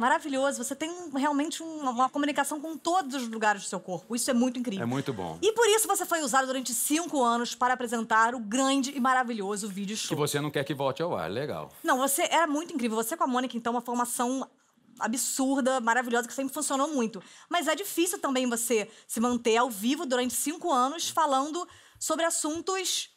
Maravilhoso. Você tem realmente um- uma comunicação com todos os lugares do seu corpo. Isso é muito incrível. É muito bom. E por isso você foi usado durante cinco anos para apresentar o grande e maravilhoso vídeo Que show. você não quer que volte ao ar, legal. Não, você era muito incrível. Você com a Mônica, então, uma formação absurda, maravilhosa, que sempre funcionou muito. Mas é difícil também você se manter ao vivo durante cinco anos falando sobre assuntos.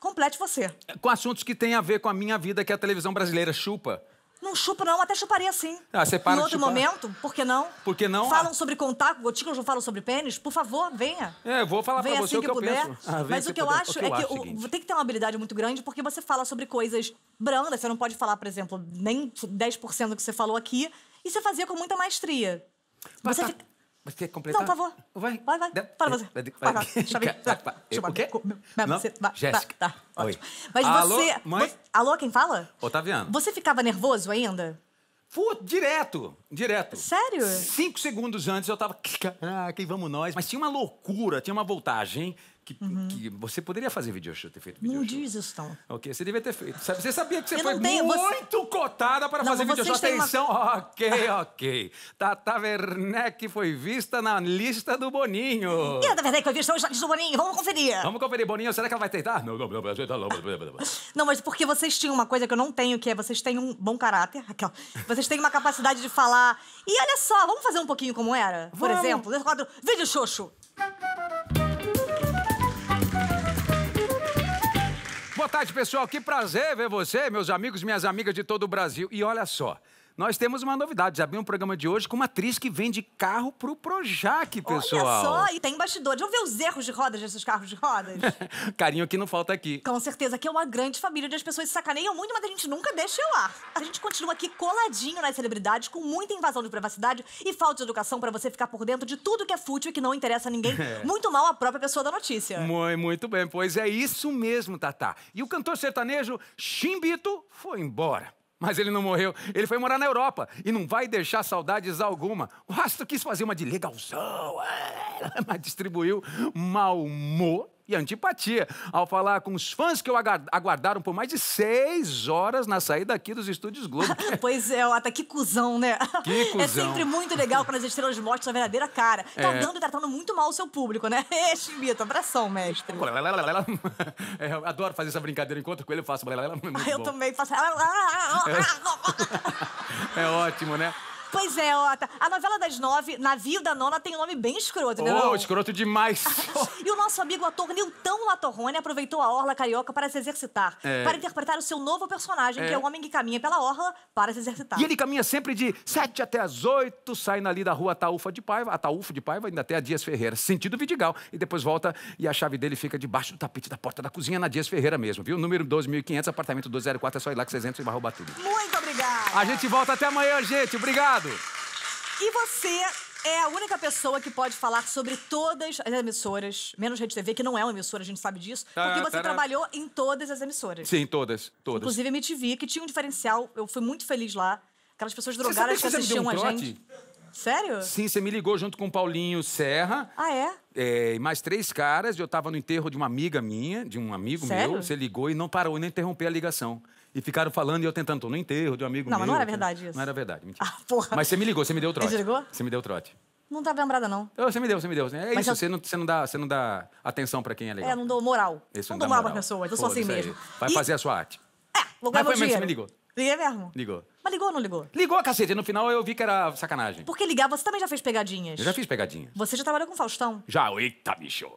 Complete você. Com assuntos que têm a ver com a minha vida, que a televisão brasileira chupa. Não chupa, não, até chuparia sim. Ah, você para Em outro chupar. momento, por que não? Por que não? Falam Ah. sobre contato, gotículas não falam sobre pênis? Por favor, venha. É, eu vou falar Vem pra você assim o que, que eu puder. penso. Ah, Mas se o que eu puder. acho O que é eu que acho o- tem que ter uma habilidade muito grande porque você fala sobre coisas brandas. Você não pode falar, por exemplo, nem 10% do que você falou aqui. E você fazia com muita maestria. Mas Você tá- fica... Mas quer completar? Não, por favor. Vai. Vai, vai. Fala você. vai- Vai. Deixa eu ver. Deixa eu ver. Não? você- vai- Jéssica. Tá, tá, Oi. Mas Alô, você... mãe? você- Alô, quem fala? Otaviano. Você ficava nervoso ainda? Pô, direto, direto. Sério? Cinco segundos antes eu tava, caraca, e vamos nós. Mas tinha uma loucura, tinha uma voltagem que, que você poderia fazer video show, ter feito video Não show. diz isso, não. Ok, você devia ter feito. Você sabia que você Eu foi não tenho- você- muito cotada para Não, fazer video show. têm uma- Atenção, ok, ok. Tata Werneck foi vista na lista do Boninho. E na verdade que eu vi show do Boninho, vamos conferir. Vamos conferir, Boninho, será que ela vai tentar? Não, não, não, não, não, não, não, não. Não, mas porque vocês tinham uma coisa que eu não tenho, que é vocês têm um bom caráter, Raquel. Vocês têm uma capacidade de falar. E olha só, vamos fazer um pouquinho como era? Por Vamos. exemplo, nesse quadro Vídeo Xoxo. Boa tarde, pessoal. Que prazer ver você, meus amigos, minhas amigas de todo o Brasil. E olha só, nós temos uma novidade. Abrimos um programa de hoje com uma atriz que vende carro pro Projac, pessoal. Olha só, e tem bastidores. Vamos ver os erros de rodas desses carros de rodas? Carinho que não falta aqui. Com certeza, aqui é uma grande família onde as pessoas se sacaneiam muito, mas a gente nunca deixa eu ar. A gente continua aqui coladinho nas celebridades, com muita invasão de privacidade e falta de educação pra você ficar por dentro de tudo que é fútil e que não interessa a ninguém. Muito mal a própria pessoa da notícia. Muito, muito bem, pois é isso mesmo, Tatá. E o cantor sertanejo Chimbito foi embora. Mas ele não morreu, ele foi morar na Europa. E não vai deixar saudades alguma. O Rastro quis fazer uma de legalzão, mas distribuiu mau humor e antipatia ao falar com os fãs que o aguardaram por mais de seis horas na saída aqui dos estúdios Globo. Pois é, até que cuzão, né? Que É cuzão. sempre muito legal quando as estrelas mostram a verdadeira cara. É. Cagando e tratando muito mal o seu público, né? Ê, Chimbito, abração, mestre. É, eu adoro fazer essa brincadeira enquanto com ele eu faço. Muito Eu bom. também faço. É ótimo, né? Pois é, Ota. A novela das nove, Navio da Nona, tem um nome bem escroto, né? Oh, não? escroto demais. E o nosso amigo ator Nilton Latorrone aproveitou a Orla Carioca para se exercitar. É. Para interpretar o seu novo personagem, que É. é o homem que caminha pela Orla para se exercitar. E ele caminha sempre de sete até as oito, sai ali da rua Ataúfa de Paiva, Ataúfo de Paiva, ainda até a Dias Ferreira, sentido Vidigal, e depois volta e a chave dele fica debaixo do tapete da porta da cozinha na Dias Ferreira mesmo, viu? Número 12.500, apartamento 204, é só ir lá que vocês entram e vai roubar tudo. Muito obrigada! A gente volta até amanhã, gente. Obrigado. E você é a única pessoa que pode falar sobre todas as emissoras, menos Rede TV, que não é uma emissora, a gente sabe disso, Tá, porque você tá, tá. trabalhou em todas as emissoras. Sim, todas, todas. Inclusive MTV, que tinha um diferencial. Eu fui muito feliz lá. Aquelas pessoas drogadas que assistiam um a gente. Sério? Sim, você me ligou junto com o Paulinho Serra. Ah, é? é, e mais três caras. Eu tava no enterro de uma amiga minha, de um amigo Sério? meu. Você ligou e não parou, nem interrompeu a ligação. E ficaram falando e eu tentando, tô no enterro de um amigo Não, meu. mas não era verdade isso. Não era verdade, mentira. Ah, porra. Mas você me ligou, você me deu o trote. Ele ligou? Você me deu o trote. Não tava lembrada, não. Eu, você me deu, você me deu. É Mas isso, eu- você, não, você, não dá, você não dá atenção pra quem é legal. É, não dou moral. Isso não dá dou moral pra pessoas, eu sou assim Foda-se aí. mesmo. Vai E- fazer a sua arte. É, vou ganhar Mas foi mesmo você me ligou. Liguei mesmo. Ligou. Mas ligou ou não ligou? Ligou, cacete. No final eu vi que era sacanagem. Porque ligar, você também já fez pegadinhas. Eu já fiz pegadinha. Você já trabalhou com o Faustão. Já, eita, bicho.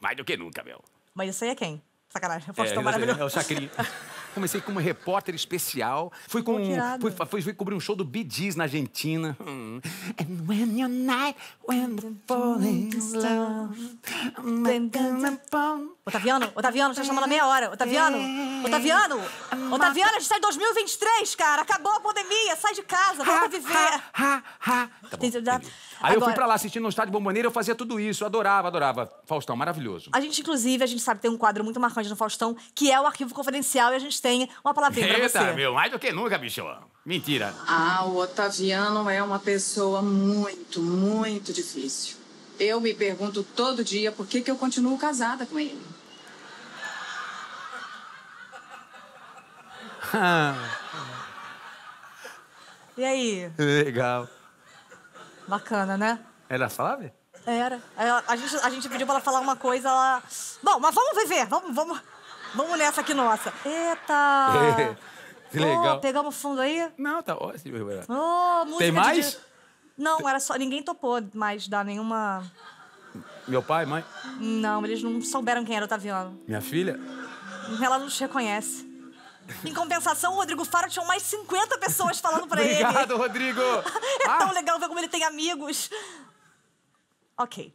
Mais do que nunca, meu. Mas isso aí é quem? Sacanagem. O Faustão é, maravilhoso. É o Chacrinha. Comecei como repórter especial. Fui, com, fui, fui, fui cobrir um show do Bee Gees na Argentina. Hum. And when you're night, when the falling love. Otaviano, Otaviano, você tá chamando há meia hora. Otaviano, Otaviano, Otaviano, a gente tá em 2023, cara. Acabou a pandemia, sai de casa, volta a viver. Ha, ha, ha. Tá bom, já- entendi. Aí eu fui Agora- pra lá assistindo no estádio Bomboneira, eu fazia tudo isso, eu adorava, adorava. Faustão, maravilhoso. A gente, inclusive, a gente sabe que tem um quadro muito marcante no Faustão, que é o arquivo confidencial, e a gente tem uma palavrinha pra Eita, você. meu, mais do que nunca, bicho. Mentira. Ah, o Otaviano é uma pessoa muito, muito difícil. Eu me pergunto todo dia por que, que eu continuo casada com ele. E aí? Legal. Bacana, né? Era Flávia? Era. A, a gente, a gente pediu pra ela falar uma coisa, ela... Bom, mas vamos viver, vamos, vamos, vamos nessa aqui nossa. Eita! que legal. Ô, pegamos fundo aí? Não, tá ótimo. Ô, música Tem mais? Não, era só... Ninguém topou mais dar nenhuma... Meu pai, mãe, Não, eles não souberam quem era o Taviano. minha filha. Ela não te reconhece. Em compensação, o Rodrigo Faro tinha mais 50 pessoas falando pra ele. Obrigado, Rodrigo. É Ah, tão legal ver como ele tem amigos. Ok.